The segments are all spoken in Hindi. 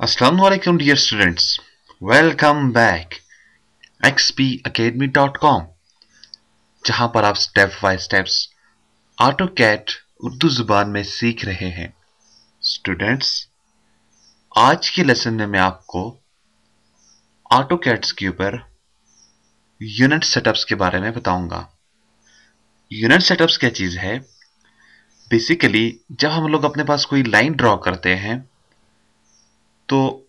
Assalamualaikum, dear students. Welcome back. xpacademy.com जहाँ पर आप step by steps auto cat Urdu ज़ुबान में सीख रहे हैं स्टूडेंट्स आज के लेसन में मैं आपको ऑटो कैट्स के ऊपर यूनिट सेटअप्स के बारे में बताऊँगा यूनिट सेटअप्स क्या चीज़ है बेसिकली जब हम लोग अपने पास कोई लाइन ड्रॉ करते हैं तो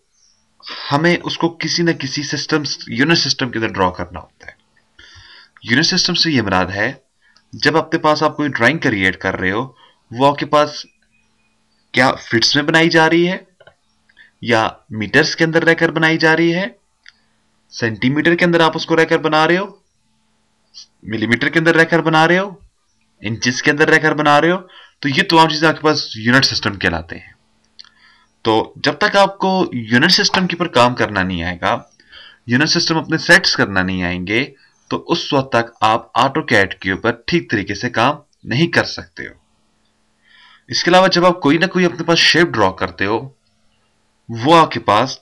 हमें उसको किसी न किसी सिस्टम यूनिट सिस्टम के अंदर ड्रॉ करना होता है। यूनिट सिस्टम से ये मुराद है, जब आपके पास आप कोई ड्राइंग क्रिएट कर रहे हो, वो आपके पास क्या फिट्स में बनाई जा रही है? या मीटर्स के अंदर रहकर बनाई जा रही है? सेंटीमीटर के अंदर आप उसको रहकर बना रहे हो? मिलीमीटर के अंदर रहकर बना रहे हो? इंचेस के अंदर रहकर बना रहे हो? तो ये तमाम चीज़ें आपके पास यूनिट सिस्टम कहलाते हैं। तो जब तक आपको यूनिट सिस्टम के ऊपर काम करना नहीं आएगा यूनिट सिस्टम अपने सेट्स करना नहीं आएँगे तो उस वक्त तक आप ऑटो कैट के ऊपर ठीक तरीके से काम नहीं कर सकते हो। इसके अलावा जब आप कोई ना कोई अपने पास शेप ड्रॉ करते हो, वो आपके पास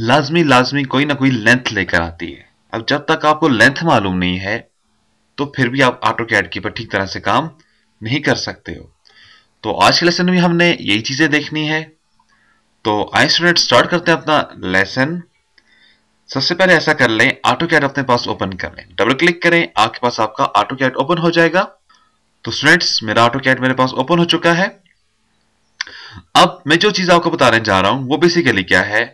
लाजमी लाजमी कोई ना कोई लेंथ लेकर आती है। अब जब तक आपको लेंथ मालूम नहीं है तो फिर भी आप ऑटो कैट के ऊपर ठीक तरह से काम नहीं कर सकते हो। तो आज के लेसन में हमने यही चीज़ें देखनी है। तो आई स्टूडेंट स्टार्ट करते हैं अपना लेसन सबसे पहले ऐसा कर लें ऑटो कैट अपने पास ओपन कर लें। डबल क्लिक करें, आपके पास आपका ऑटो कैट ओपन हो जाएगा। तो स्टूडेंट्स मेरा ऑटो कैट मेरे पास ओपन हो चुका है। अब मैं जो चीज़ आपको बताने जा रहा हूँ, वो बेसिकली क्या है?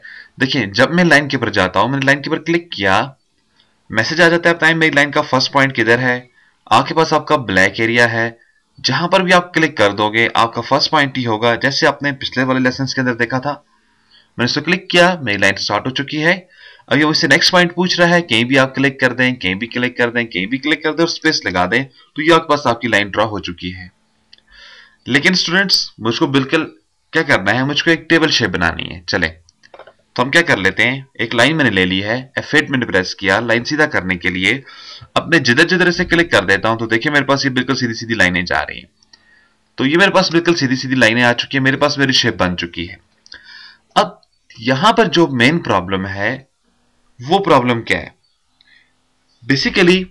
देखिए, जब मैं लाइन के ऊपर जाता हूँ, मैंने लाइन के ऊपर क्लिक किया मैसेज आ जाता है टाइम मेरी लाइन का फ़र्स्ट पॉइंट किधर है? आपके पास आपका ब्लैक एरिया है। जहाँ पर भी आप क्लिक कर दोगे, आपका फ़र्स्ट पॉइंट ही होगा, जैसे आपने पिछले वाले लेसन के अंदर देखा था। मैंने इसको क्लिक किया, मेरी लाइन स्टार्ट हो चुकी है। अब ये नेक्स्ट पॉइंट पूछ रहा है, कहीं भी आप क्लिक कर दें, कहीं भी क्लिक कर दें, कहीं भी क्लिक कर दें, और स्पेस लगा दें तो ये आपके पास आपकी लाइन ड्रॉ हो चुकी है। लेकिन स्टूडेंट्स मुझको बिल्कुल क्या करना है, मुझको एक टेबल शेप बनानी है। चले। तो हम क्या कर लेते हैं? एक लाइन मैंने ले ली है F8 मैंने प्रेस किया लाइन सीधा करने के लिए अपने जिधर जिधर से क्लिक कर देता हूँ तो देखिए मेरे पास ये बिल्कुल सीधी सीधी लाइनें जा रही हैं। तो ये मेरे पास बिल्कुल सीधी सीधी लाइनें आ चुकी है, मेरे पास मेरी शेप बन चुकी है। अब यहाँ पर जो मेन प्रॉब्लम है, वो प्रॉब्लम क्या है? बेसिकली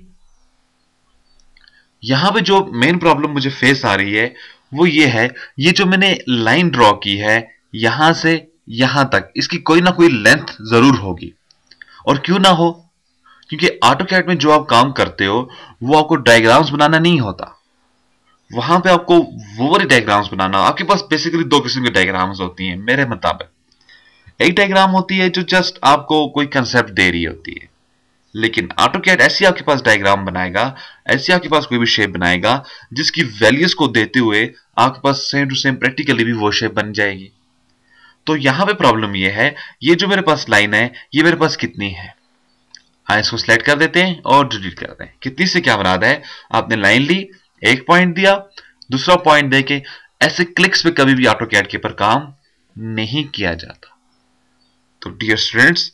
यहाँ पे जो मेन प्रॉब्लम मुझे फेस आ रही है, वो ये है, ये जो मैंने लाइन ड्रॉ की है, यहाँ से यहाँ तक। इसकी कोई ना कोई लेंथ ज़रूर होगी। और क्यों ना हो? क्योंकि ऑटो कैट में जो आप काम करते हो, वो आपको डायग्राम्स बनाना नहीं होता। वहाँ पे आपको वो वाली डायग्राम्स बनाना। आपके पास बेसिकली दो किस्म की डायग्राम्स होती हैं, मेरे मुताबिक। एक डायग्राम होती है जो जस्ट आपको कोई कंसेप्ट दे रही होती है। लेकिन ऑटो कैट ऐसी आपके पास डायग्राम बनाएगा, ऐसी आपके पास कोई भी शेप बनाएगा, जिसकी वैल्यूज़ को देते हुए आपके पास सेम टू सेम प्रैक्टिकली भी वो शेप बन जाएगी। तो यहाँ पे प्रॉब्लम ये है, ये जो मेरे पास लाइन है, ये मेरे पास कितनी है? हाँ इसको सिलेक्ट कर देते हैं और डिलीट कर दें कितनी से क्या मुराद है? आपने लाइन ली, एक पॉइंट दिया, दूसरा पॉइंट दे के ऐसे क्लिक्स पे कभी भी ऑटो कैट के ऊपर काम नहीं किया जाता। तो डियर स्टूडेंट्स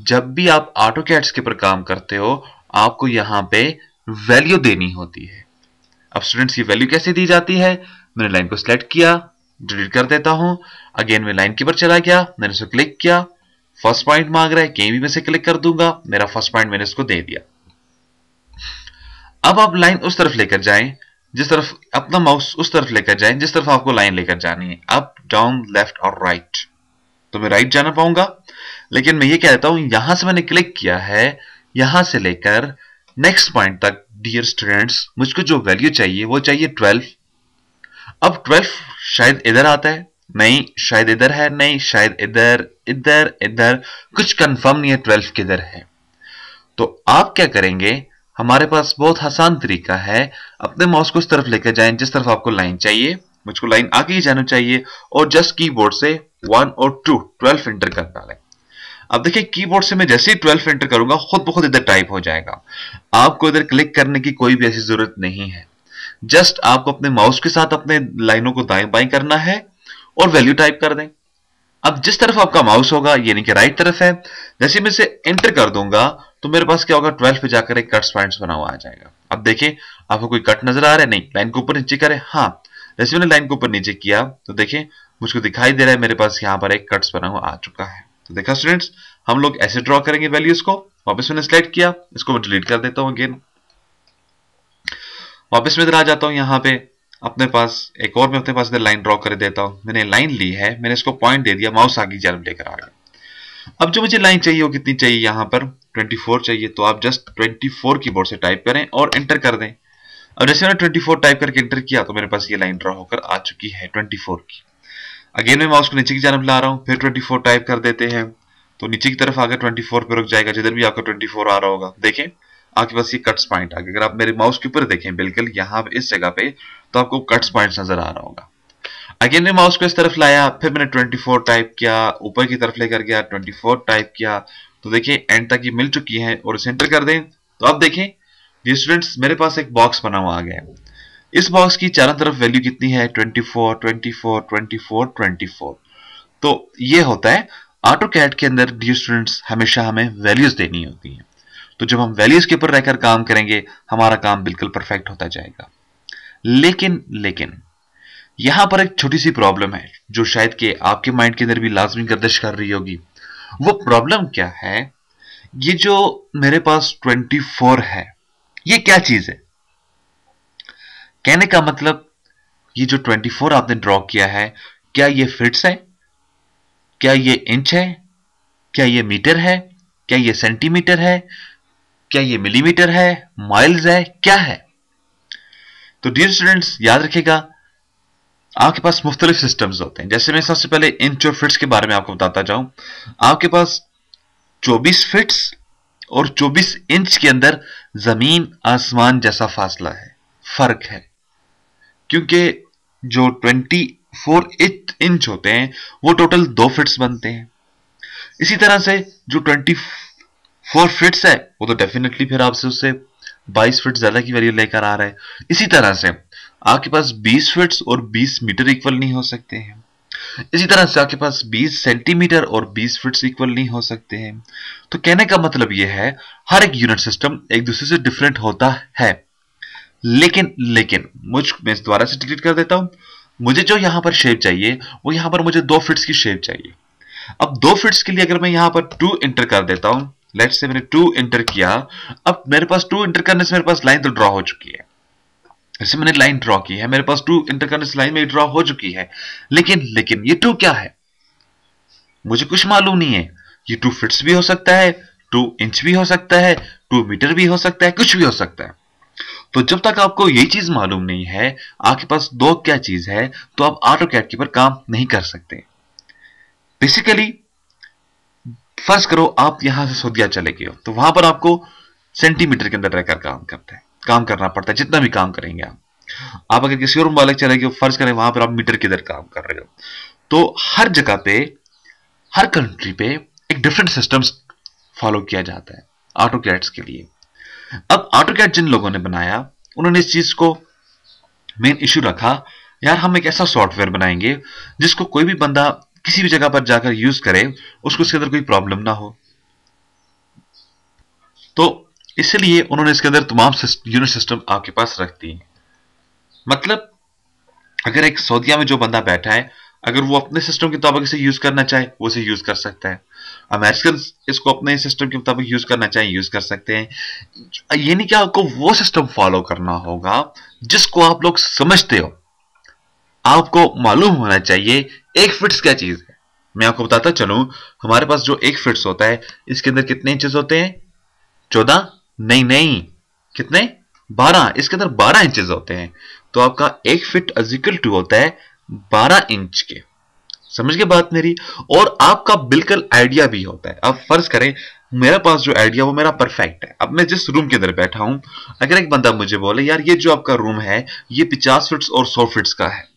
जब भी आप ऑटो कैट्स के ऊपर काम करते हो, आपको यहाँ पे वैल्यू देनी होती है। अब स्टूडेंट्स की वैल्यू कैसे दी जाती है? मैंने लाइन को सिलेक्ट किया डिलीट कर देता हूँ। अगेन मैं लाइन कीपर चला गया, मैंने इसको क्लिक किया। फ़र्स्ट पॉइंट मांग रहा है कहीं भी मैं से क्लिक कर दूँगा। मेरा फ़र्स्ट पॉइंट मैंने इसको दे दिया। अब आप लाइन उस तरफ़ लेकर जाएँ, जिस तरफ़ अपना माउस उस तरफ़ लेकर जाएँ, जिस तरफ़ आपको लाइन लेकर जानी है। अप डाउन लेफ़्ट और राइट तो मैं राइट जाना पाऊँगा। लेकिन मैं ये कहता हूँ, यहाँ से मैंने क्लिक किया है, यहाँ से लेकर नेक्स्ट पॉइंट तक डियर स्टूडेंट्स मुझको जो वैल्यू चाहिए, वो चाहिए ट्वेल्व अब ट्वेल्व शायद इधर आता है, नहीं, शायद इधर है, नहीं, शायद इधर इधर इधर, कुछ कंफर्म नहीं है ट्वेल्व किधर है। तो आप क्या करेंगे, हमारे पास बहुत आसान तरीका है, अपने माउस को उस तरफ़ लेकर जाएँ, जिस तरफ़ आपको लाइन चाहिए, मुझको लाइन आगे ही जाना चाहिए, और जस्ट कीबोर्ड से वन और टू ट्वेल्व एंटर कर डालें। अब देखिए कीबोर्ड से मैं जैसे ही ट्वेल्व एंटर करूँगा, खुद ब खुद इधर टाइप हो जाएगा। आपको इधर क्लिक करने की कोई भी ऐसी ज़रूरत नहीं है। जस्ट आपको अपने माउस के साथ अपने लाइनों को दाएँ बाएँ करना है और वैल्यू टाइप कर दें। अब जिस तरफ़ आपका माउस होगा, यानी कि राइट तरफ़ है, जैसे मैं इसे एंटर कर दूँगा तो मेरे पास क्या होगा? ट्वेल्व पे जाकर एक कट्स पॉइंट्स बना हुआ आ जाएगा। अब देखिए, आपको कोई कट नज़र आ रहा है? नहीं। लाइन के ऊपर नीचे करें? हाँ। जैसे मैंने लाइन के ऊपर नीचे किया तो देखिए, मुझको दिखाई दे रहा है, मेरे पास यहाँ पर एक कट्स बना हुआ आ चुका है। तो देखा स्टूडेंट्स हम लोग ऐसे ड्रॉ करेंगे वैल्यूज़ को। वापस मैंने सिलेक्ट किया, इसको मैं डिलीट कर देता हूँ अगेन वापस में इधर आ जाता हूँ यहाँ पे। अपने पास, एक और मैं अपने पास इधर लाइन ड्रॉ कर देता हूँ। मैंने लाइन ली है, मैंने इसको पॉइंट दे दिया माउस आगे जानब लेकर आ गया। अब जो मुझे लाइन चाहिए वो कितनी चाहिए यहाँ पर? 24 चाहिए तो आप जस्ट 24 कीबोर्ड से टाइप करें और एंटर कर दें। अब जैसे मैंने 24 टाइप करके एंटर किया तो मेरे पास ये लाइन ड्रॉ होकर आ चुकी है 24 की। अगेन मैं माउस को नीचे की जानब ला रहा हूँ, फिर 24 टाइप कर देते हैं। तो नीचे की तरफ़ आकर 24 पे रुक जाएगा, जिधर भी आपका 24 आ रहा होगा। देखें आपके पास ये कट्स पॉइंट आ गया अगर आप मेरे माउस के ऊपर देखें बिल्कुल यहाँ इस जगह पे तो आपको कट्स पॉइंट नज़र आ रहा होगा। अगेन मैं माउस को इस तरफ़ लाया फिर मैंने 24 टाइप किया ऊपर की तरफ़ लेकर गया 24 टाइप किया। तो देखिए एंड तक ये मिल चुकी है और सेंटर कर दें। तो अब देखें ये स्टूडेंट्स मेरे पास एक बॉक्स बना हुआ आ गया इस बॉक्स की चारों तरफ़ वैल्यू कितनी है? 24, 24, 24, 24 तो ये होता है ऑटो कैट के अंदर डी स्टूडेंट्स हमेशा हमें वैल्यूज़ देनी होती हैं। तो जब हम वैल्यूज़ के ऊपर रहकर काम करेंगे, हमारा काम बिल्कुल परफेक्ट होता जाएगा। लेकिन लेकिन, यहाँ पर एक छोटी सी प्रॉब्लम है, जो शायद कि आपके माइंड के अंदर भी लाजमी गर्दिश कर रही होगी। वो प्रॉब्लम क्या है? ये जो मेरे पास 24 है, ये क्या चीज़ है? कहने का मतलब ये जो 24 आपने ड्रॉ किया है, क्या ये फिट्स है? क्या ये इंच है? क्या ये मीटर है? क्या ये सेंटीमीटर है? क्या ये मिलीमीटर है माइल्स है, क्या है? तो डियर स्टूडेंट्स याद रखिएगा, आपके पास मुख्तलिफ़ सिस्टम्स होते हैं। जैसे मैं सबसे पहले इंच और फिट्स के बारे में आपको बताता जाऊँ। आपके पास 24 फिट्स और 24 इंच के अंदर ज़मीन, आसमान जैसा फासला है। फ़र्क है। क्योंकि जो 24 इंच होते हैं, वो टोटल दो फिट्स बनते हैं। इसी तरह से जो 24 फिट्स है, वो तो डेफिनेटली फिर आपसे उससे 22 फिट ज़्यादा की वैल्यू लेकर आ रहा है। इसी तरह से आपके पास 20 फिट्स और 20 मीटर इक्वल नहीं हो सकते हैं। इसी तरह से आपके पास 20 सेंटीमीटर और 20 फिट्स इक्वल नहीं हो सकते हैं। तो कहने का मतलब यह है, हर एक यूनिट सिस्टम एक दूसरे से डिफरेंट होता है। लेकिन लेकिन, मुझ, मैं दोबारा से डिलीट कर देता हूँ। मुझे जो यहाँ पर शेप चाहिए, वो यहाँ पर मुझे दो फिट्स की शेप चाहिए। अब दो फिट्स के लिए अगर मैं यहाँ पर टू इंटर कर देता हूँ लेट से मैंने टू इंटर किया, अब मेरे पास टू इंटर करने से मेरे पास लाइन तो ड्रॉ हो चुकी है। जैसे मैंने लाइन ड्रॉ की है, मेरे पास टू इंटर करने से लाइन में ड्रॉ हो चुकी है। लेकिन लेकिन ये टू क्या है? मुझे कुछ मालूम नहीं है। ये टू फिट्स भी हो सकता है टू इंच भी हो सकता है टू मीटर भी हो सकता है, कुछ भी हो सकता है। तो जब तक आपको ये चीज़ मालूम नहीं है, आपके पास दो क्या चीज़ है तो आप ऑटो कैट के ऊपर काम नहीं कर सकते। बेसिकली फ़र्ज़ करो, आप यहाँ से सऊदिया चले गए तो वहाँ पर आपको सेंटीमीटर के अंदर रहकर काम करता है। काम करना पड़ता है, जितना भी काम करेंगे आप। अगर किसी और मुबालक चले गए फ़र्ज़ करें वहाँ पर आप मीटर के अंदर काम कर रहे हो। तो हर जगह पे, हर कंट्री पे एक डिफरेंट सिस्टम फॉलो किया जाता है ऑटो कैट्स के लिए। अब ऑटो कैट जिन लोगों ने बनाया, उन्होंने इस चीज़ को मेन इश्यू रखा, यार हम एक ऐसा सॉफ्टवेयर बनाएँगे, जिसको कोई भी बंदा किसी भी जगह पर जाकर यूज़ करे, उसको इसके अंदर कोई प्रॉब्लम ना हो। तो इसलिए उन्होंने इसके अंदर तमाम यूनिट सिस्टम आपके पास रख दी। मतलब अगर एक सऊदिया में जो बंदा बैठा है, अगर वो अपने सिस्टम के मुताबिक इसे यूज़ करना चाहे, वो इसे यूज़ कर सकता है। अमेरिकन इसको अपने सिस्टम के मुताबिक यूज़ करना चाहे यूज़ कर सकते हैं। ये नहीं कि आपको वो सिस्टम फॉलो करना होगा, जिसको आप लोग समझते हो। आपको मालूम होना चाहिए, एक फिट्स क्या चीज़ है? मैं आपको बताता चलूँ, हमारे पास जो एक फिट्स होता है, इसके अंदर कितने इंचेस होते हैं? चौदह? नहीं नहीं। कितने? बारह। इसके अंदर बारह इंचेस होते हैं। तो आपका एक फिट अजिकल टू होता है बारह इंच के। समझ गए बात मेरी? और आपका बिल्कुल आइडिया भी होता है। अब फ़र्ज़ करें, मेरे पास जो आइडिया वो मेरा परफेक्ट है। अब मैं जिस रूम के अंदर बैठा हूँ, अगर एक बंदा मुझे बोले, यार, ये जो आपका रूम है, ये पिचास फिट्स और सौ फिट्स का है।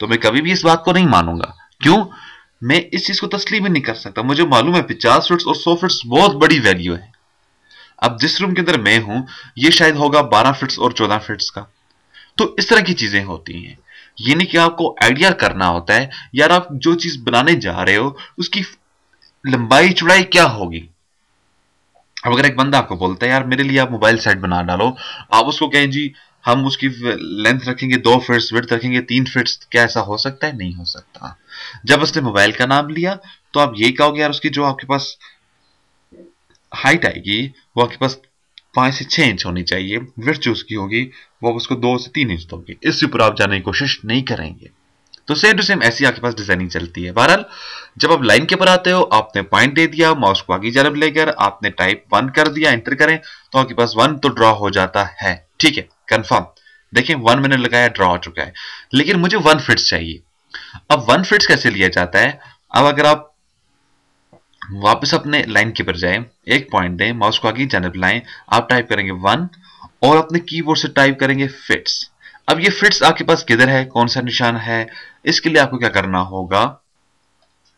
तो मैं कभी भी इस बात को नहीं मानूँगा। क्यों? मैं इस चीज़ को तस्लीम ही नहीं कर सकता। मुझे मालूम है पिचास फिट्स और सौ फिट्स बहुत बड़ी वैल्यू है। अब जिस रूम के अंदर मैं हूँ, ये शायद होगा बारह फिट्स और चौदह फिट्स का। तो इस तरह की चीज़ें होती हैं। ये नहीं कि आपको आइडिया करना होता है, यार आप जो चीज़ बनाने जा रहे हो, उसकी लंबाई, चौड़ाई क्या होगी? अब अगर एक बंदा आपको बोलता है, यार मेरे लिए आप मोबाइल सेट बना डालो। आप उसको कहें, जी हम उसकी लेंथ रखेंगे, दो फिट्स विड्थ रखेंगे, तीन फिट्स क्या ऐसा हो सकता है? नहीं हो सकता। जब उसने मोबाइल का नाम लिया तो आप ये कहोगे, यार, उसकी जो आपके पास हाइट आएगी, वो आपके पास पाँच से छह इंच होनी चाहिए विर्थ जो उसकी होगी, वो उसको दो से तीन इंच दोगे। इससे ऊपर आप जाने की कोशिश नहीं करेंगे। तो सेम टू सेम ऐसी आपके पास डिज़ाइनिंग चलती है। बहरहाल, जब आप लाइन के ऊपर आते हो, आपने पॉइंट दे दिया माउस को आगे जानब लेकर, आपने टाइप वन कर दिया एंटर करें तो आपके पास वन तो ड्रॉ हो जाता है। ठीक है? कंफर्म देखिए वन मिनट लगाया ड्रॉ हो चुका है। लेकिन मुझे वन फिट्स चाहिए। अब वन फिट्स कैसे लिया जाता है? अब अगर आप वापस अपने लाइन के पर जाए, एक पॉइंट दें माउस को आगे जानब लाएँ, आप टाइप करेंगे वन और अपने कीबोर्ड से टाइप करेंगे फिट्स अब ये फिट्स आपके पास किधर है? कौन सा निशान है? इसके लिए आपको क्या करना होगा?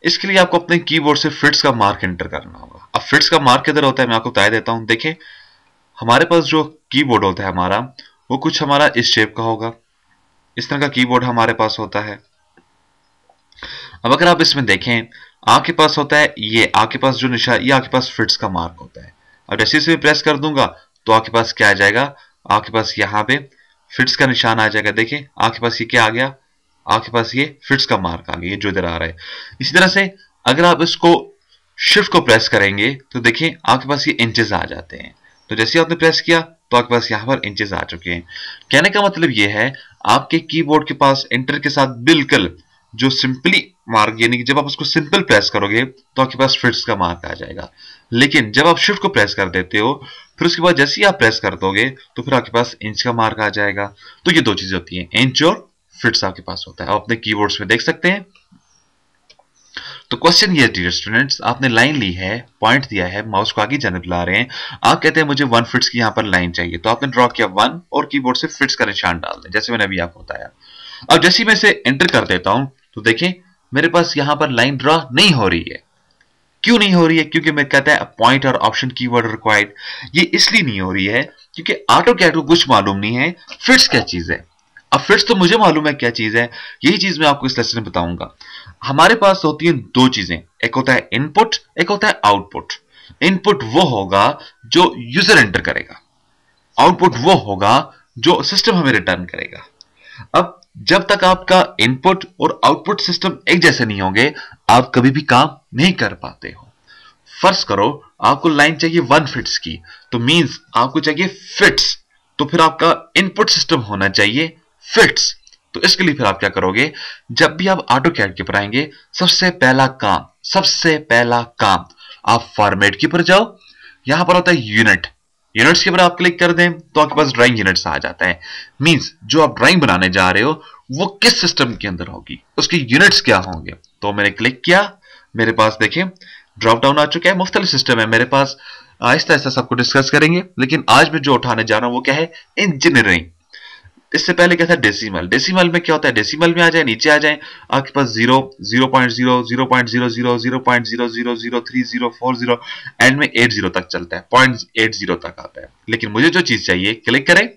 इसके लिए आपको अपने कीबोर्ड से फिट्स का मार्क एंटर करना होगा। अब फिट्स का मार्क किधर होता है? मैं आपको बता देता हूँ। देखें हमारे पास जो कीबोर्ड होता है हमारा वो कुछ हमारा इस शेप का होगा। इस तरह का कीबोर्ड हमारे पास होता है। अब अगर आप इसमें देखें, आपके पास होता है ये, आपके पास जो निशान ये आपके पास फिट्स का मार्क होता है। और जैसे इसे प्रेस कर दूँगा तो आपके पास क्या आ जाएगा? आपके पास यहाँ पे फिट्स का निशान आ जाएगा। देखिए आपके पास ये क्या आ गया? आपके पास ये फिट्स का मार्क आ गया, ये जो इधर आ रहा है। इसी तरह से अगर आप इसको शिफ्ट को प्रेस करेंगे तो देखिए आपके पास ये इंचेस आ जाते हैं। तो जैसे आपने प्रेस किया तो आपके पास यहाँ पर इंचेस आ चुके हैं। कहने का मतलब ये है, आपके कीबोर्ड के पास एंटर के साथ बिल्कुल जो सिंपली मार्क यानी कि जब आप उसको सिंपल प्रेस करोगे तो आपके पास फिट्स का मार्क आ जाएगा। लेकिन जब आप शिफ्ट को प्रेस कर देते हो, फिर उसके बाद जैसे ही आप प्रेस कर दोगे तो फिर आपके पास इंच का मार्क आ जाएगा। तो ये दो चीज़ें होती हैं। इंच और फिट्स आपके पास होता है। आप अपने कीबोर्ड्स में देख सकते हैं। तो क्वेश्चन ये डियर स्टूडेंट्स आपने लाइन ली है पॉइंट दिया है माउस को आगे जाने बुला रहे हैं। आप कहते हैं, मुझे वन फिट्स की यहाँ पर लाइन चाहिए। तो आपने ड्रॉ किया वन और कीबोर्ड से फिट्स का निशान डाल दें, जैसे मैंने अभी आपको बताया। अब जैसे मैं इसे एंटर कर देता हूँ तो देखें, मेरे पास यहाँ पर लाइन ड्रॉ नहीं हो रही है। क्यों नहीं हो रही है? क्योंकि मैं कहता है पॉइंट और ऑप्शन कीवर्ड रिक्वायर्ड ये इसलिए नहीं हो रही है, क्योंकि ऑटो कैट को कुछ मालूम नहीं है फिट्स क्या चीज़ है। अब फिट्स तो मुझे मालूम है क्या चीज़ है, यही चीज़ मैं आपको इस लेसन में बताऊँगा। हमारे पास होती है दो चीज़ें। एक होता है इनपुट एक होता है आउटपुट इनपुट वो होगा जो यूज़र एंटर करेगा। आउटपुट वो होगा जो सिस्टम हमें रिटर्न करेगा। अब जब तक आपका इनपुट और आउटपुट सिस्टम एक जैसे नहीं होंगे, आप कभी भी काम नहीं कर पाते हो। फ़र्ज़ करो, आपको लाइन चाहिए वन फिट्स की। तो मींस आपको चाहिए फिट्स तो फिर आपका इनपुट सिस्टम होना चाहिए फिट्स तो इसके लिए फिर आप क्या करोगे? जब भी आप ऑटो कैड के पर आएँगे सबसे पहला काम, सबसे पहला काम, आप फॉर्मेट के ऊपर जाओ। यहाँ पर होता है यूनिट यूनिट्स के ऊपर आप क्लिक कर दें तो आपके पास ड्राइंग यूनिट्स आ जाता है। मींस जो आप ड्राइंग बनाने जा रहे हो, वो किस सिस्टम के अंदर होगी? उसके यूनिट्स क्या होंगे? तो मैंने क्लिक किया, मेरे पास देखें ड्रॉप डाउन आ चुका है मुख्तलि सिस्टम है मेरे पास। आहिस्ता आहिस्ता सबको डिस्कस करेंगे, लेकिन आज मैं जो उठाने जा रहा हूँ, वो क्या है? इंजीनियरिंग इससे पहले क्या था? डेसिमल डेसिमल में क्या होता है? डेसिमल में आ जाए, नीचे आ जाए, आपके पास zero zero point zero zero point zero zero zero point zero zero zero three zero four zero end में एट ज़ीरो तक चलता है। पॉइंट एट ज़ीरो तक आता है। लेकिन मुझे जो चीज़ चाहिए क्लिक करें।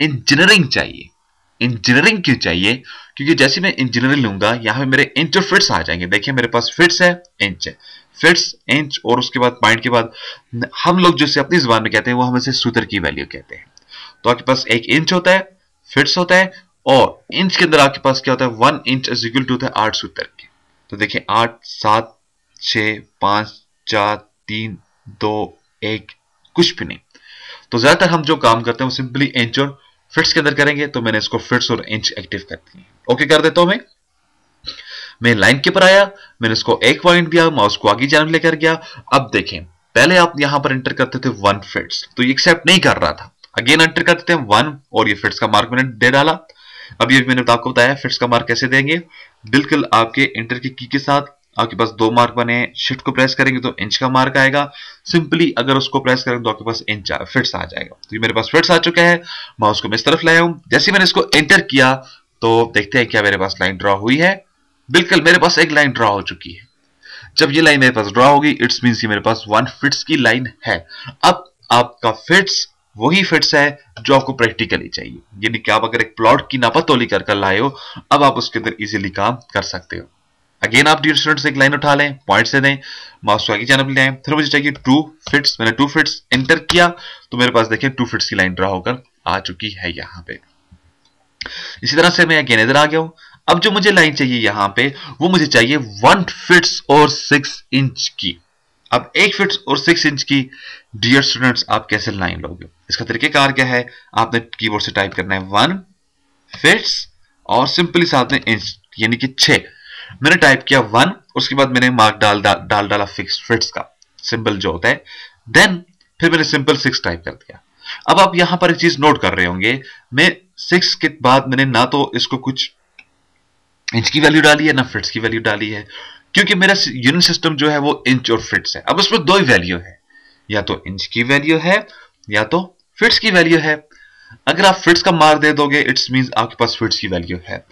इंजीनियरिंग चाहिए। इंजीनियरिंग क्यों चाहिए? क्योंकि जैसे मैं इंजीनियरिंग लूँगा, यहाँ पे मेरे इंच और फिट्स आ जाएँगे। देखिए, मेरे पास फिट्स है इंच है। फिट्स इंच और उसके बाद पॉइंट के बाद, हम लोग जो अपनी ज़ुबान में कहते हैं, वो हम इसे सूत्र की वैल्यू कहते हैं। तो आपके पास एक इंच होता है फिट्स होता है, और इंच के अंदर आपके पास क्या होता है one inch is equal to होता है आठ सूत्र के। तो देखिए, आठ, सात छ पाँच, चार, तीन, दो, एक, कुछ भी नहीं। तो ज़्यादातर हम जो काम करते हैं, वो सिंपली इंच और फिट्स के अंदर करेंगे तो मैंने इसको फिट्स और इंच एक्टिव कर दी ओके कर देता हूँ मैं। मैं लाइन के पर आया, मैंने इसको एक पॉइंट दिया माउस को आगे जानब लेकर गया। अब देखें, पहले आप यहाँ पर एंटर करते थे वन फिट्स तो ये एक्सेप्ट नहीं कर रहा था। अगेन एंटर करते हैं वन और ये फिट्स का मार्क मैंने दे डाला। अब ये मैंने आपको बताया फिट्स का मार्क कैसे देंगे। बिल्कुल आपके इंटर की की के साथ आपके पास दो मार्क बने शिफ्ट को प्रेस करेंगे तो इंच का मार्क आएगा। सिंपली अगर उसको प्रेस करेंगे तो आपके पास इंच फिट्स आ जाएगा। तो ये मेरे पास फिट्स आ चुका है माउस को मैं इस तरफ़ लाया हूँ। जैसे मैंने इसको एंटर किया तो देखते हैं क्या मेरे पास लाइन ड्रॉ हुई है। बिल्कुल मेरे पास एक लाइन ड्रॉ हो चुकी है। जब ये लाइन मेरे पास ड्रॉ होगी इट्स मीन मेरे पास वन फिट्स की लाइन है। अब आपका फिट्स वही फिट्स है जो आपको प्रैक्टिकली चाहिए। यानी कि आप अगर एक प्लॉट की नापातोली कर कर लाए हो, अब आप उसके अंदर इजीली काम कर सकते हो। अगेन आप डियर स्टूडेंट्स एक लाइन उठा लें पॉइंट से दें माउस आगे जानब ले फिर मुझे चाहिए टू फिट्स मैंने टू फिट्स एंटर किया तो मेरे पास देखिए टू फिट्स की लाइन ड्रा होकर आ चुकी है यहाँ पे। इसी तरह से मैं अगेन इधर आ गया हूँ। अब जो मुझे लाइन चाहिए यहाँ पे, वो मुझे चाहिए वन फिट्स और सिक्स इंच की। अब एक फिट और सिक्स इंच की डियर स्टूडेंट्स आप कैसे लाइन लोगे? इसका तरीकेकार क्या है? आपने कीबोर्ड से टाइप करना है वन फिट्स और सिंपली साथ में इंच यानी कि छ मैंने टाइप किया वन उसके बाद मैंने मार्क डाल डाल डाला फिक्स फिट्स का। सिंबल जो होता है। देन फिर मैंने सिंपल सिक्स टाइप कर दिया। अब आप यहाँ पर एक चीज़ नोट कर रहे होंगे। मैं सिक्स के बाद मैंने ना तो इसको कुछ इंच की वैल्यू डाली है, ना फिट्स की वैल्यू डाली है। क्योंकि मेरा यूनिट सिस्टम जो है वो इंच और फिट्स है। अब उसमें दो ही वैल्यू है। या तो इंच की वैल्यू है, या तो फिट्स की वैल्यू है। अगर आप फिट्स का मार्क दे दोगे इट्स मीन आपके पास फिट्स की वैल्यू है।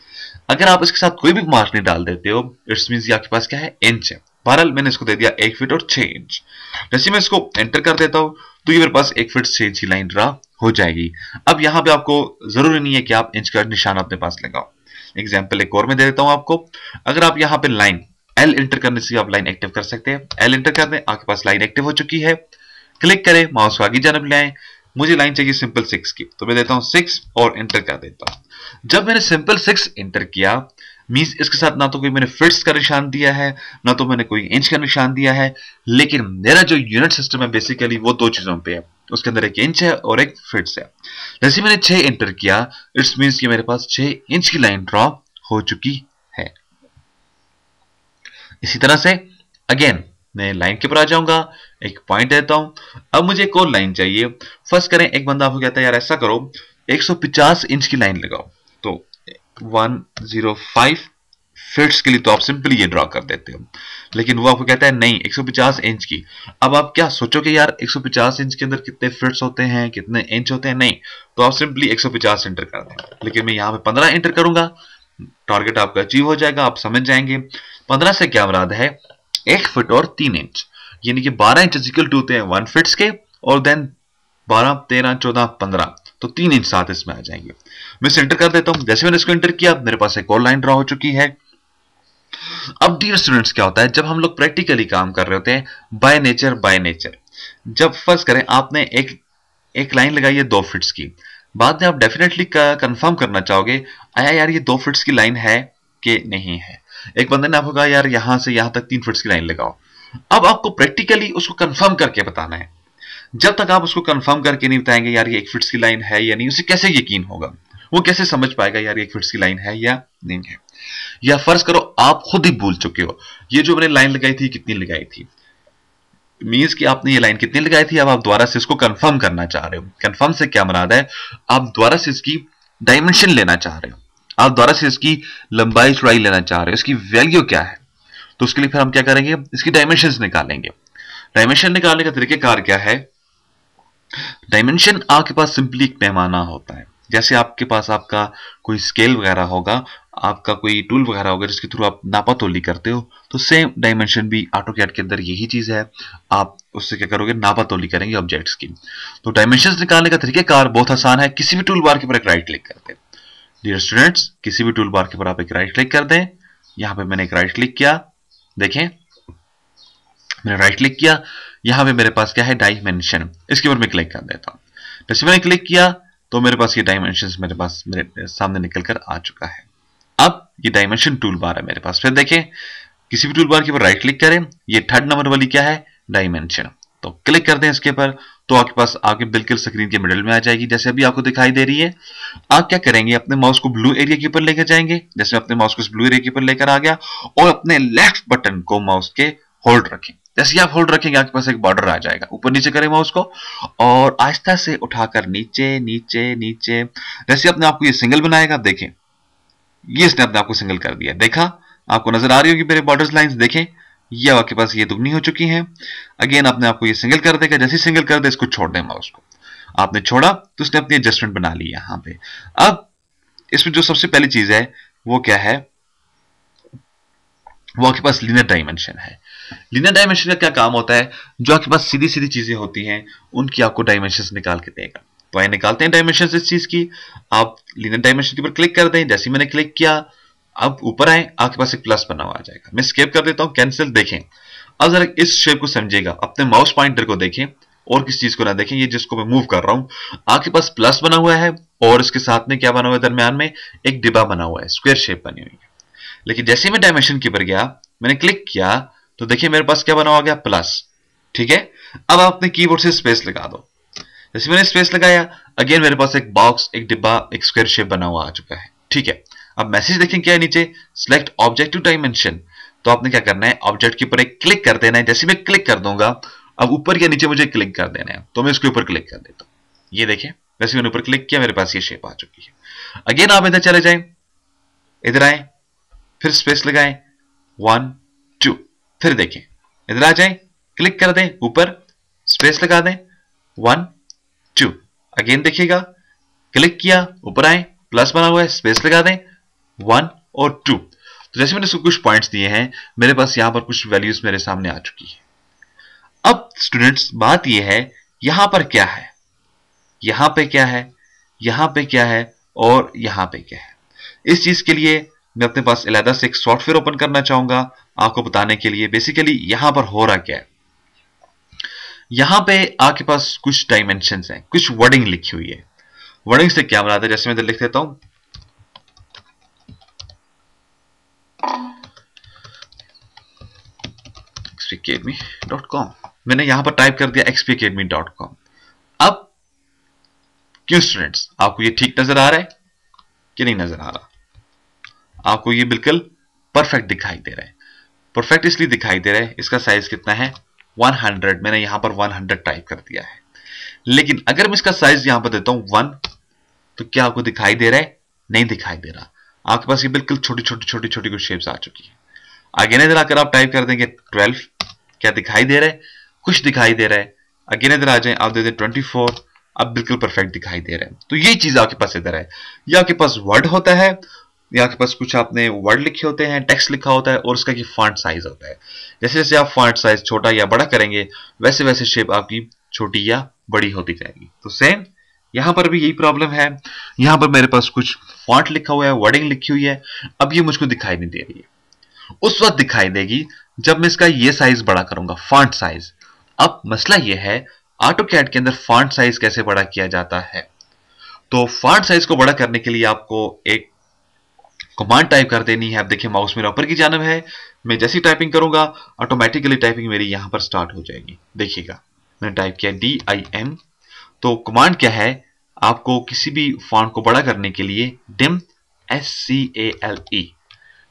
अगर आप इसके साथ कोई भी मार्क नहीं डाल देते हो इट्स मीन आपके पास क्या है? इंच है। बहरहाल, मैंने इसको दे दिया एक फिट और छह इंच जैसे मैं इसको एंटर कर देता हूँ तो ये मेरे पास एक फिट छह इंच की लाइन ड्रा हो जाएगी। अब यहाँ पे आपको ज़रूरी नहीं है कि आप इंच का निशान अपने पास लगाओ। एग्ज़ाम्पल एक और मैं दे देता हूँ आपको। अगर आप यहाँ पे लाइन एल इंटर करने से आप लाइन एक्टिव कर सकते हैं। एल इंटर कर दें आपके पास लाइन एक्टिव हो चुकी है। क्लिक करें माउस को आगे जानब ले मुझे लाइन चाहिए सिंपल सिक्स की। तो मैं देता हूँ सिक्स और इंटर कर देता हूँ। जब मैंने सिंपल सिक्स इंटर किया मीन्स इसके साथ ना तो कोई मैंने फिट्स का निशान दिया है, ना तो मैंने कोई इंच का निशान दिया है। लेकिन मेरा जो यूनिट सिस्टम है बेसिकली वो दो चीज़ों पे है। उसके अंदर एक इंच है और एक फिट्स है। जैसे मैंने छह इंटर किया इट्स मीन्स कि मेरे पास छह इंच की लाइन ड्रॉ हो चुकी इसी तरह से अगेन मैं लाइन के ऊपर आ जाऊँगा, एक पॉइंट देता हूँ। अब मुझे एक और लाइन चाहिए। फ़र्स्ट करें, एक बंदा आपको कहता है, यार, ऐसा करो 150 इंच की लाइन लगाओ। तो 105 फिट्स के लिए तो आप सिंपली ये ड्रॉ कर देते हो। लेकिन वो आपको कहता है, नहीं 150 इंच की। अब आप क्या सोचोगे, यार 150 इंच के अंदर कितने फिट्स होते हैं, कितने इंच होते हैं? नहीं तो आप सिंपली 150 इंटर कर दें। लेकिन मैं यहाँ पे 15 इंटर करूँगा। टारगेट आपका अचीव हो जाएगा, आप समझ जाएँगे। 15 से क्या मुराद है? एक फिट और तीन इंच यानी कि 12 इंच इक्वल टू होते हैं वन फिट्स के, और देन 12 13 14 15 तो तीन इंच साथ इसमें आ जाएँगे. मैं इसे एंटर कर देता हूँ. जैसे मैंने इसको एंटर किया, मेरे पास एक और लाइन ड्रा हो चुकी है. अब डियर स्टूडेंट्स क्या होता है? जब हम लोग प्रैक्टिकली काम कर रहे होते हैं बाय नेचर बाय नेचर जब फ़र्स्ट करें, आपने एक एक लाइन लगाई है दो फिट्स की. बाद में आप डेफिनेटली कंफर्म करना चाहोगे, आया यार, ये दो फिट्स की लाइन है कि नहीं है? एक बंदे ने आपको कहा, यार, यहाँ से यहाँ तक तीन फिट्स की लाइन लगाओ। अब आपको प्रैक्टिकली उसको कंफर्म करके बताना है। जब तक आप उसको कंफर्म करके नहीं बताएँगे, यार, ये एक फिट्स की लाइन है या नहीं, उसे कैसे यकीन होगा? वो कैसे समझ पाएगा, यार एक फिट्स की लाइन है या नहीं है? या फ़र्ज़ करो, आप खुद ही भूल चुके हो। ये जो मैंने लाइन लगाई थी, कितनी लगाई थी? मीन्स कि आपने ये लाइन कितनी लगाई थी? अब आप दोबारा से इसको कंफर्म करना चाह रहे हो। कंफर्म से क्या मराद है? आप दोबारा से इसकी डायमेंशन लेना चाह रहे हो। आप दोबारा से इसकी लंबाई चौड़ाई लेना चाह रहे हो, इसकी वैल्यू क्या है? तो उसके लिए फिर हम क्या करेंगे? इसकी डायमेंशन निकालेंगे। डायमेंशन निकालने का तरीकेकार क्या है? डायमेंशन आपके पास सिंपली एक पैमाना होता है। जैसे आपके पास आपका कोई स्केल वगैरह होगा, आपका कोई टूल वगैरह होगा, जिसके थ्रू आप नापा तोली करते हो तो सेम डायमेंशन भी ऑटो कैट के अंदर यही चीज़ है। आप उससे क्या करोगे? नापा तोली करेंगे ऑब्जेक्ट्स की। तो डायमेंशन निकालने का तरीकेकार बहुत आसान है। किसी भी टूल बार के ऊपर एक राइट क्लिक करते हैं। डियर स्टूडेंट्स किसी भी टूल बार के ऊपर आप एक राइट क्लिक कर दें। यहाँ पे मैंने एक राइट क्लिक किया। देखें। मैंने राइट क्लिक किया। यहाँ पे मेरे पास क्या है? डायमेंशन इसके ऊपर मैं क्लिक कर देता हूँ। जैसे मैंने क्लिक किया तो मेरे पास ये डायमेंशन मेरे पास मेरे सामने निकल कर आ चुका है। अब ये डायमेंशन टूल बार है मेरे पास। फिर देखें, किसी भी टूल बार के ऊपर राइट क्लिक करें। ये थर्ड नंबर वाली क्या है? डायमेंशन तो क्लिक कर दें इसके ऊपर तो आपके पास आगे बिल्कुल स्क्रीन के मिडिल में आ जाएगी, जैसे अभी आपको दिखाई दे रही है। आप क्या करेंगे, अपने माउस को ब्लू एरिया के ऊपर लेकर जाएँगे, जैसे अपने माउस को ब्लू एरिया के ऊपर लेकर आ गया, और अपने लेफ़्ट बटन को माउस के होल्ड रखें। जैसे आप होल्ड रखेंगे, आपके पास एक बॉर्डर आ जाएगा, ऊपर नीचे करें माउस को, और आहिस्ता से उठाकर नीचे नीचे नीचे। जैसे अपने आपको ये सिंगल बनाएगा, देखें। ये इसने अपने आपको सिंगल कर दिया। देखा? आपको नज़र आ रही होगी मेरे बॉर्डर लाइंस देखें। ये आपके पास ये दुगनी हो चुकी है। अगेन आपने आपको ये सिंगल कर देगा। जैसे सिंगल कर दे, इसको छोड़ दें माउस को। आपने छोड़ा तो उसने अपनी एडजस्टमेंट बना ली यहाँ पे। अब, इसमें जो सबसे पहली चीज़ है, वो क्या है? वो आपके पास लीनियर डायमेंशन है। लीनियर डायमेंशन का क्या काम होता है? जो आपके पास सीधी सीधी चीज़ें होती हैं, उनकी आपको डायमेंशन निकाल के देगा। तो आइए निकालते हैं डायमेंशन इस चीज़ की। आप लीनियर डायमेंशन के ऊपर क्लिक कर दें। जैसे मैंने क्लिक किया अब ऊपर आए, आपके पास एक प्लस बना हुआ आ जाएगा। मैं स्केप कर देता हूँ कैंसिल देखें। अब जरा इस शेप को समझिएगा। अपने माउस पॉइंटर को देखें, और किस चीज़ को ना देखें, ये जिसको मैं मूव कर रहा हूँ। आपके पास प्लस बना हुआ है, और इसके साथ में क्या बना हुआ है दरमियान में? एक डिब्बा बना हुआ है स्क्वायर शेप बनी हुई है। लेकिन जैसे मैं डायमेंशन की पर गया, मैंने क्लिक किया तो देखिए मेरे पास क्या बना हुआ गया? प्लस ठीक है? अब आप अपने कीबोर्ड से स्पेस लगा दो। जैसे मैंने स्पेस लगाया अगेन मेरे पास एक बॉक्स एक डिब्बा, एक स्क्वायर शेप बना हुआ आ चुका है। ठीक है? अब मैसेज देखें क्या है नीचे? सिलेक्ट ऑब्जेक्टिव डायमेंशन तो आपने क्या करना है? ऑब्जेक्ट के ऊपर एक क्लिक कर देना है। जैसे मैं क्लिक कर दूँगा, अब ऊपर या नीचे मुझे क्लिक कर देना है। तो मैं इसके ऊपर क्लिक कर देता हूँ। ये देखें वैसे मैंने ऊपर क्लिक किया, मेरे पास ये शेप आ चुकी है। अगेन आप इधर चले जाए। इधर आए, फिर स्पेस लगाए। वन टू फिर देखें। इधर आ जाए क्लिक कर दें। ऊपर स्पेस लगा दें। वन टू अगेन देखिएगा। क्लिक किया, ऊपर आए प्लस बना हुआ है स्पेस लगा दें। वन और टू। तो जैसे मैंने कुछ पॉइंट्स दिए हैं, मेरे पास यहाँ पर कुछ वैल्यूज़ मेरे सामने आ चुकी है। अब स्टूडेंट्स बात यह है, यहाँ पर क्या है? यहाँ पे क्या है? यहाँ पे क्या है? और यहाँ पे क्या है? इस चीज़ के लिए मैं अपने पास अलहदा से एक सॉफ्टवेयर ओपन करना चाहूँगा, आपको बताने के लिए। बेसिकली यहाँ पर हो रहा क्या है? यहाँ पे आपके पास कुछ डायमेंशन हैं, कुछ वर्डिंग लिखी हुई है। वर्डिंग से क्या बनाता है? जैसे मैं लिख देता हूँ xpacademy.com मैंने यहाँ पर टाइप कर दिया xpacademy.com अब क्यों स्टूडेंट्स आपको ये ठीक नज़र आ रहा है कि नहीं नज़र आ रहा? आपको ये बिल्कुल परफेक्ट दिखाई दे रहा है। परफेक्ट इसलिए दिखाई दे रहा है, इसका साइज़ कितना है? 100 मैंने यहाँ पर 100 टाइप कर दिया है। लेकिन अगर मैं इसका साइज़ यहाँ पर देता हूँ वन तो क्या आपको दिखाई दे रहा है? नहीं दिखाई दे रहा। आपके पास ये बिल्कुल छोटी छोटी छोटी छोटी कुछ शेप्स आ चुकी है। आगे इधर आकर आप टाइप कर देंगे 12 क्या दिखाई दे रहा है? कुछ दिखाई दे रहा है। अगेन इधर आ जाए, आप दे दें 24 अब बिल्कुल परफेक्ट दिखाई दे रहा है। तो ये चीज़ आपके पास इधर है। या आपके पास वर्ड होता है, या आपके पास कुछ आपने वर्ड लिखे होते हैं टेक्स्ट लिखा होता है, और उसका की फॉन्ट साइज़ होता है। जैसे जैसे आप फॉन्ट साइज़ छोटा या बड़ा करेंगे, वैसे वैसे शेप आपकी छोटी या बड़ी होती जाएगी। तो सेम यहाँ पर भी यही प्रॉब्लम है। यहाँ पर मेरे पास कुछ फॉन्ट लिखा हुआ है वर्डिंग लिखी हुई है। अब ये मुझको दिखाई नहीं दे रही है। उस वक्त दिखाई देगी जब मैं इसका ये साइज़ बड़ा करूँगा फॉन्ट साइज़ अब मसला ये है ऑटो कैड के अंदर फॉन्ट साइज़ कैसे बड़ा किया जाता है? तो फॉन्ट साइज़ को बड़ा करने के लिए आपको एक कमांड टाइप कर देनी है। आप देखिए माउस मेरा ऊपर की जानब है। मैं जैसी टाइपिंग करूँगा ऑटोमेटिकली टाइपिंग मेरी यहाँ पर स्टार्ट हो जाएगी। देखिएगा, मैंने टाइप किया डी आई एम तो कमांड क्या है? आपको किसी भी फॉन्ट को बड़ा करने के लिए dim S C A L E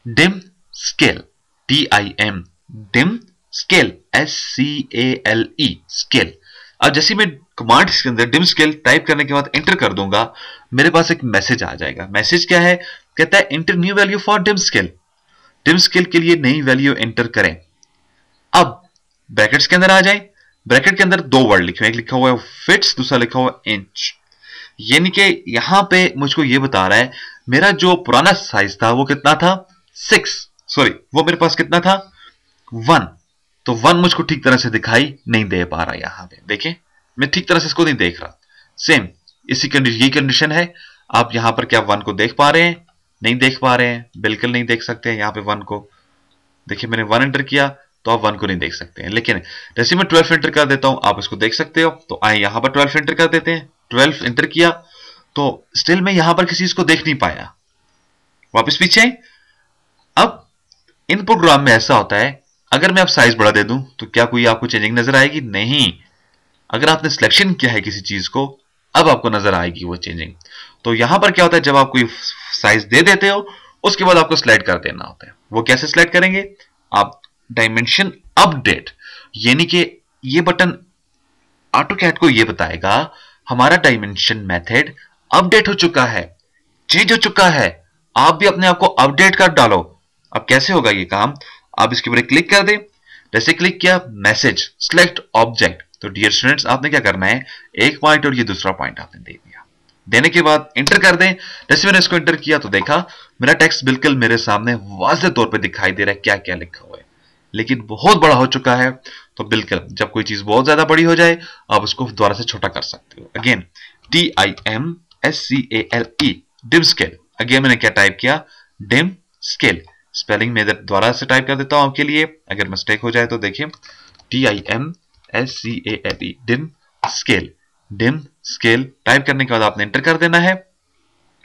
dim scale D I M dim scale S C A L E scale. अब जैसे मैं कमांड के अंदर डिम स्केल टाइप करने के बाद एंटर कर दूँगा, मेरे पास एक मैसेज आ जाएगा। मैसेज क्या है? कहता है enter new value for dim scale dim scale के लिए नई वैल्यू एंटर करें। अब ब्रैकेट्स के अंदर आ जाए। ब्रैकेट के अंदर दो वर्ड लिखे। एक लिखा हुआ है फिट्स दूसरा लिखा हुआ है इंच यानी कि यहाँ पे मुझको ये बता रहा है, मेरा जो पुराना साइज़ था वो कितना था? सिक्स सॉरी वो मेरे पास कितना था? वन। तो वन मुझको ठीक तरह से दिखाई नहीं दे पा रहा यहाँ पे। देखें मैं ठीक तरह से इसको नहीं देख रहा। सेम इसी कंडीशन यही कंडीशन है। आप यहाँ पर क्या वन को देख पा रहे हैं? नहीं देख पा रहे हैं। बिल्कुल नहीं देख सकते हैं यहाँ पे वन को। देखिए, मैंने वन एंटर किया तो आप वन को नहीं देख सकते हैं। लेकिन, जैसे मैं ट्वेल्व एंटर कर देता हूँ, आप इसको देख सकते हो। तो आए यहाँ पर ट्वेल्व एंटर कर देते हैं। ट्वेल्व एंटर किया तो स्टिल मैं यहाँ पर किसी को देख नहीं पाया। वापस पीछे अब, इन प्रोग्राम में ऐसा होता है अगर मैं अब साइज़ बढ़ा दे दूँ तो क्या कोई आपको चेंजिंग नज़र आएगी? नहीं। अगर आपने सिलेक्शन किया है किसी चीज़ को, अब आपको नज़र आएगी वो चेंजिंग तो यहाँ पर क्या होता है, जब आप कोई साइज़ दे देते हो, उसके बाद आपको सिलेक्ट कर देना होता है। वो कैसे स्लाइड करेंगे? आप डायमेंशन अपडेट यानी कि ये बटन ऑटो कैट को ये बताएगा, हमारा डायमेंशन मेथड अपडेट हो चुका है चेंज हो चुका है। आप भी अपने आप को अपडेट कर डालो। अब कैसे होगा ये काम? आप इसके ऊपर क्लिक कर दें। जैसे क्लिक किया मैसेज सिलेक्ट ऑब्जेक्ट तो डियर स्टूडेंट्स आपने क्या करना है? एक पॉइंट और ये दूसरा पॉइंट आपने दे दिया। देने के बाद इंटर कर दें। जैसे मैंने इसको इंटर किया तो देखा, मेरा टेक्स्ट बिल्कुल मेरे सामने वाजे तौर पे दिखाई दे रहा है क्या क्या लिखा हुआ है। लेकिन बहुत बड़ा हो चुका है तो बिल्कुल, जब कोई चीज़ बहुत ज़्यादा बड़ी हो जाए, आप उसको दोबारा से छोटा कर सकते हो। Again T I M S C A L E dim scale again मैंने क्या टाइप किया? डिम स्केल स्पेलिंग में दोबारा से टाइप कर देता हूँ आपके लिए। अगर मिस्टेक हो जाए तो देखिए। T I M S C A L E dim scale dim scale type करने के बाद आपने एंटर कर देना है।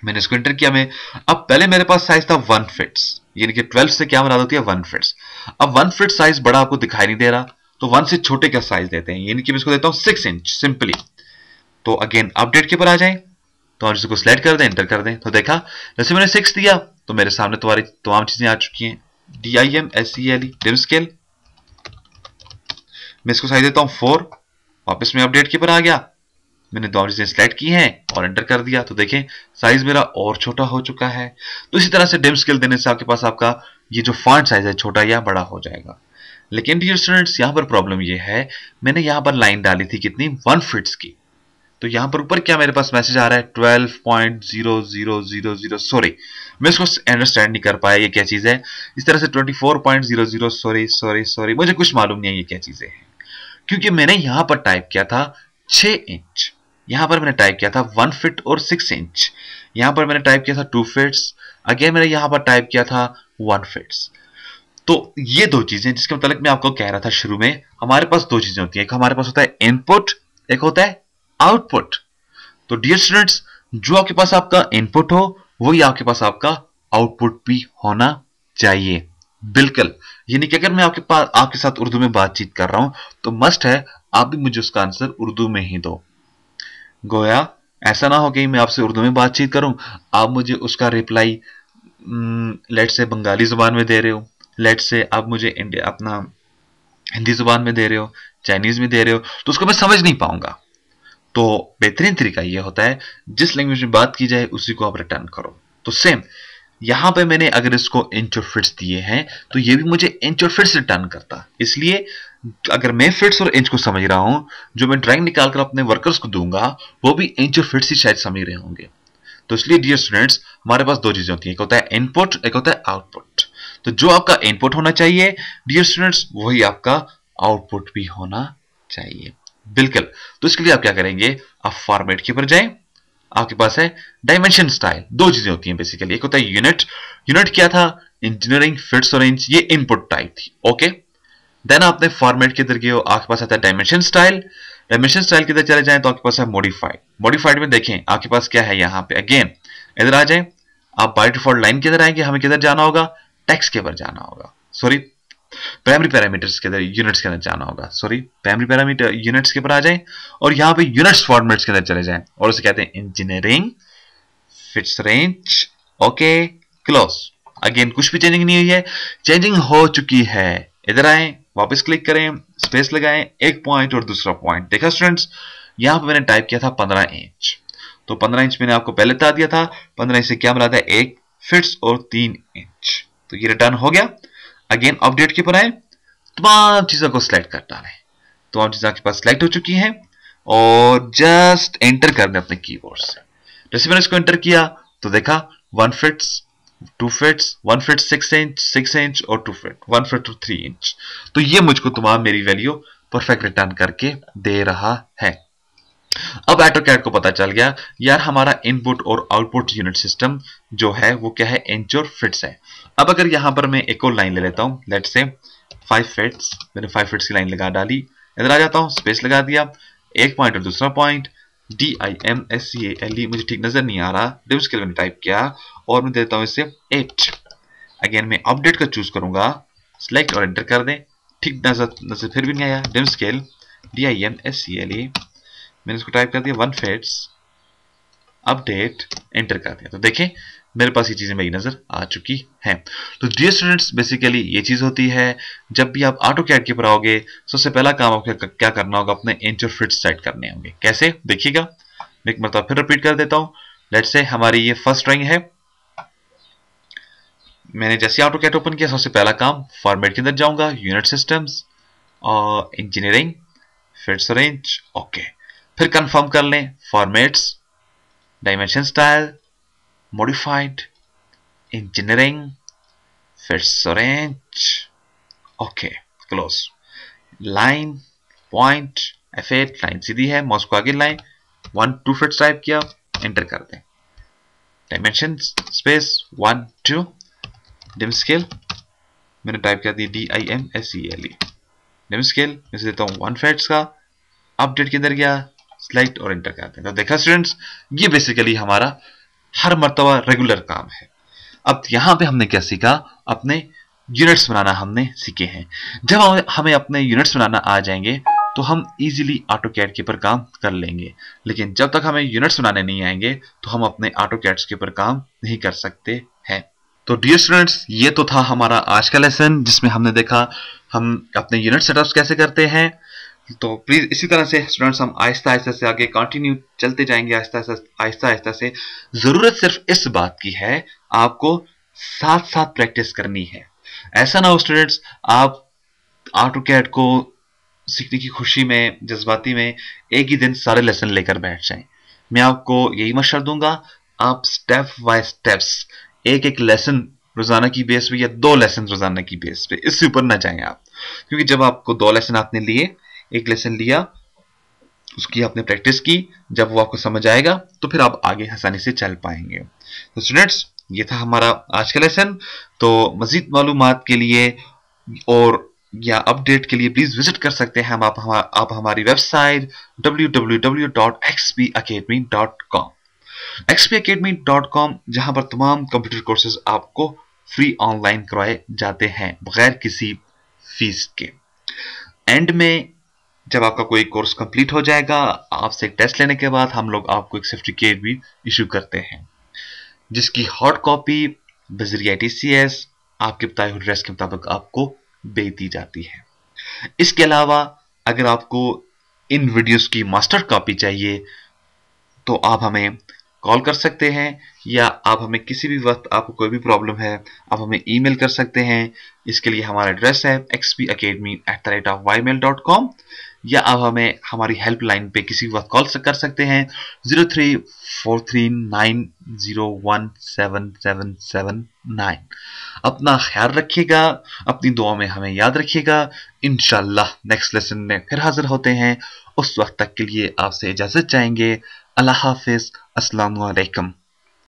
मैंने इसको एंटर किया, मैं अब पहले मेरे पास साइज़ था वन फिट्स यानी कि 12 से क्या बना होती है? वन फिट्स अब वन फिट साइज़ बड़ा आपको दिखाई नहीं दे रहा तो वन से छोटे का साइज़ देते हैं? यानी कि मैं इसको देता हूँ सिक्स इंच सिंपली तो अगेन अपडेट के ऊपर आ जाए। तो आप इसको सिलेक्ट कर दें एंटर कर दें। तो देखा, जैसे मैंने सिक्स दिया तो मेरे सामने तुम्हारी तमाम चीज़ें आ चुकी हैं। D I M S C L dim scale मैं इसको साइज़ देता हूँ फोर वापस में अपडेट के ऊपर आ गया। मैंने दो चीज़ें सिलेक्ट की हैं और एंटर कर दिया। तो देखें साइज़ मेरा और छोटा हो चुका है। तो इसी तरह से डिम स्केल देने से आपके पास आपका ये जो फॉन्ट साइज़ है, छोटा या बड़ा हो जाएगा। लेकिन डियर स्टूडेंट्स यहाँ पर प्रॉब्लम ये है, मैंने यहाँ पर लाइन डाली थी कितनी? वन फिट्स की। तो यहाँ पर ऊपर क्या मेरे पास मैसेज आ रहा है? Twelve point zero zero zero zero sorry मैं इसको अंडरस्टैंड नहीं कर पाया ये क्या चीज़ है। इस तरह से twenty four point zero zero sorry sorry sorry मुझे कुछ मालूम नहीं है ये क्या चीज़ें हैं। क्योंकि मैंने यहाँ पर टाइप किया था छ इंच यहाँ पर मैंने टाइप किया था वन फिट और सिक्स इंच यहाँ पर मैंने टाइप किया था टू फिट्स अगेन मैंने यहाँ पर टाइप किया था वन फिट्स तो ये दो चीज़ें जिसके मतलब मैं आपको कह रहा था शुरू में, हमारे पास दो चीज़ें होती हैं। एक हमारे पास होता है इनपुट एक होता है आउटपुट तो डियर स्टूडेंट्स जो आपके पास आपका इनपुट हो, वही आपके पास आपका आउटपुट भी होना चाहिए। बिल्कुल। यानी कि अगर मैं आपके पास आपके साथ उर्दू में बातचीत कर रहा हूँ तो मस्ट है, आप भी मुझे उसका आंसर उर्दू में ही दो। गोया, ऐसा ना हो कि मैं आपसे उर्दू में बातचीत करूँ, आप मुझे उसका रिप्लाई लेट से बंगाली ज़ुबान में दे रहे हो लेट से आप मुझे इंडिया, अपना हिंदी ज़ुबान में दे रहे हो, चाइनीज़ में दे रहे हो तो उसको मैं समझ नहीं पाऊँगा। तो बेहतरीन तरीका यह होता है, जिस लैंग्वेज में बात की जाए, उसी को आप रिटर्न करो। तो सेम यहाँ पे मैंने अगर इसको इंच और फिट्स दिए हैं तो ये भी मुझे इंच और फिट्स रिटर्न करता। इसलिए, अगर मैं फिट्स और इंच को समझ रहा हूँ, जो मैं ड्राइंग निकालकर अपने वर्कर्स को दूँगा, वो भी इंच और फिट्स ही शायद समझ रहे होंगे। तो इसलिए डियर स्टूडेंट्स हमारे पास दो चीज़ें होती हैं, एक होता है इनपुट एक होता है आउटपुट तो जो आपका इनपुट होना चाहिए डियर स्टूडेंट्स वही आपका आउटपुट भी होना चाहिए। बिल्कुल। तो इसके लिए आप क्या करेंगे? आप फॉर्मेट के ऊपर जाएँ। आपके पास है डायमेंशन स्टाइल दो चीज़ें होती हैं बेसिकली एक होता है यूनिट यूनिट क्या था? इंजीनियरिंग फिट्स और इंच ये इनपुट टाइप थी। ओके देन आपने फॉर्मेट के इधर गए आपके पास आता है डायमेंशन स्टाइल डायमेंशन स्टाइल के इधर चले जाए? तो आपके पास है मॉडिफाइड मॉडिफाइड में देखें, आपके पास क्या है यहाँ पे? अगेन इधर आ जाए। आप बाय डिफ़ॉल्ट लाइन के इधर आएँगे? हमें किधर जाना होगा? टेक्स के ऊपर जाना होगा। सॉरी प्राइमरी पैरामीटर्स के अंदर यूनिट्स के अंदर जाना होगा। सॉरी प्राइमरी पैरामीटर यूनिट्स के ऊपर आ जाएँ और यहाँ पे यूनिट्स फॉर्मेट्स के अंदर चले जाएँ और उसे कहते हैं engineering feets range okay close again कुछ भी चेंजिंग नहीं हुई है। चेंजिंग हो चुकी है। इधर आए, वापस क्लिक करें स्पेस लगाएँ, एक पॉइंट और दूसरा पॉइंट देखा स्टूडेंट्स यहाँ पर मैंने टाइप किया था पंद्रह इंच तो पंद्रह इंच मैंने आपको पहले बता दिया था। पंद्रह इंच से क्या मिला था एक फिट्स और तीन इंच तो ये रिटर्न हो गया। अगेन अपडेट के ऊपर आए तमाम चीज़ों को सिलेक्ट कर डालें तमाम चीज़ें आपके पास सिलेक्ट हो चुकी हैं और जस्ट एंटर कर दें अपने कीबोर्ड से। जैसे मैंने इसको एंटर किया तो देखा one feets two feets one feet six inch six inch और two feet one feet two three inch तो ये मुझको तमाम मेरी वैल्यू परफेक्ट रिटर्न करके दे रहा है। अब एटोकैट को पता चल गया, यार हमारा इनपुट और आउटपुट यूनिट सिस्टम जो है, वो क्या है? इंच और फिट्स है। अब अगर यहाँ पर मैं एक और लाइन ले लेता हूँ लेट से फाइव फिट्स मैंने फाइव फिट्स की लाइन लगा डाली, इधर आ जाता हूँ स्पेस लगा दिया, एक पॉइंट और दूसरा point D I M S C L E मुझे ठीक नज़र नहीं आ रहा डिव स्केल मैंने टाइप किया, और मैं देता हूँ इसे एट अगेन मैं अपडेट का चूज़ करूँगा सिलेक्ट और एंटर कर दें, ठीक नज़र नज़र फिर भी नहीं आया dim scale D I M S C L E मैंने इसको टाइप कर दिया वन फेट्स अपडेट एंटर कर दिया। तो देखें, मेरे पास ये चीज़ें मेरी नज़र आ चुकी हैं। तो डियर स्टूडेंट्स बेसिकली ये चीज़ होती है, जब भी आप ऑटो कैड के ऊपर आओगे, सबसे पहला काम आपको क्या करना होगा, अपने इंच फिट सेट करने होंगे। कैसे? देखिएगा। एक मतलब फिर रिपीट कर देता हूँ। लेट से हमारी ये फ़र्स्ट ड्राइंग है। मैंने जैसे ऑटो कैट ओपन किया, सबसे पहला काम फॉर्मेट के अंदर जाऊँगा। यूनिट सिस्टम्स और इंजीनियरिंग फिट्स रेंज ओके फिर कंफर्म कर लें formats dimension style modified engineering फिर range okay close line point F8 line सीधी है माउस को आगे line one two feet type किया एंटर कर दें. Dimension space one two dim scale मैंने टाइप किया दी D I M S E L E dim scale मैं देता हूँ वन फेट्स का अपडेट के अंदर गया? सिलेक्ट और इंटर करते हैं। तो देखा स्टूडेंट्स ये बेसिकली हमारा हर मरतबा रेगुलर काम है। अब यहाँ पे हमने क्या सीखा? अपने यूनिट्स बनाना हमने सीखे हैं। जब हमें अपने यूनिट्स बनाना आ जाएँगे तो हम इजीली ऑटो कैड के ऊपर काम कर लेंगे। लेकिन जब तक हमें यूनिट्स बनाने नहीं आएँगे तो हम अपने ऑटो कैड्स के ऊपर काम नहीं कर सकते हैं। तो डियर स्टूडेंट्स ये तो था हमारा आज का लेसन जिसमें हमने देखा हम अपने यूनिट सेटअप्स कैसे करते हैं। तो प्लीज़ इसी तरह से स्टूडेंट्स हम आहिस्ता आहिस्ता से आगे कंटिन्यू चलते जाएँगे, आहिस्ता आहिस्ता आहिस्ता से। ज़रूरत सिर्फ़ इस बात की है, आपको साथ साथ प्रैक्टिस करनी है। ऐसा ना हो स्टूडेंट्स आप ऑटो कैड को सीखने की खुशी में, जज्बाती में, एक ही दिन सारे लेसन लेकर बैठ जाएँ। मैं आपको यही मशर दूँगा, आप स्टेप बाय स्टेप्स एक एक लेसन रोज़ाना की बेस पे या दो लेसन रोज़ाना की बेस पे, इससे ऊपर ना जाएँ आप। क्योंकि जब आपको दो लेसन आपने लिए एक लेसन लिया उसकी आपने प्रैक्टिस की जब वो आपको समझ आएगा तो फिर आप आगे आसानी से चल पाएँगे। तो स्टूडेंट्स ये था हमारा आज का लेसन तो मजीद मालूम के लिए और या अपडेट के लिए प्लीज़ विज़िट कर सकते हैं हम आप, हम, आप हमारी वेबसाइट www.xpacademy.com xpacademy.com जहाँ पर तमाम कंप्यूटर कोर्सेज आपको फ्री ऑनलाइन करवाए जाते हैं बगैर किसी फ़ीस के। एंड में जब आपका कोई कोर्स कंप्लीट हो जाएगा, आपसे एक टेस्ट लेने के बाद हम लोग आपको एक सर्टिफिकेट भी इशू करते हैं, जिसकी हॉट कॉपी बजरिया टीसीएस आपके बताए हुए ड्रेस के मुताबिक आपको भेज दी जाती है। इसके अलावा, अगर आपको इन वीडियोस की मास्टर कॉपी चाहिए तो आप हमें कॉल कर सकते हैं, या आप हमें किसी भी वक्त आपको कोई भी प्रॉब्लम है, आप हमें ईमेल कर सकते हैं। इसके लिए हमारा एड्रेस है XP academy at the rate of Y mail dot com या आप हमें हमारी हेल्पलाइन पे किसी वक्त कॉल कर सकते हैं। Zero three four three nine zero one seven seven seven nine अपना ख्याल रखिएगा, अपनी दुआ में हमें याद रखिएगा। इनशाला नेक्स्ट लेसन में फिर हाजिर होते हैं। उस वक्त तक के लिए आपसे इजाज़त चाहेंगे। अल्लाह हाफिज। अस्सलाम वालेकुम